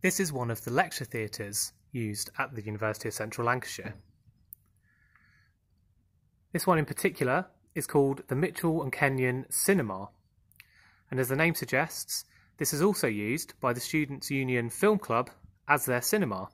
This is one of the lecture theatres used at the University of Central Lancashire. This one in particular is called the Mitchell and Kenyon Cinema, and as the name suggests, this is also used by the Students' Union Film Club as their cinema.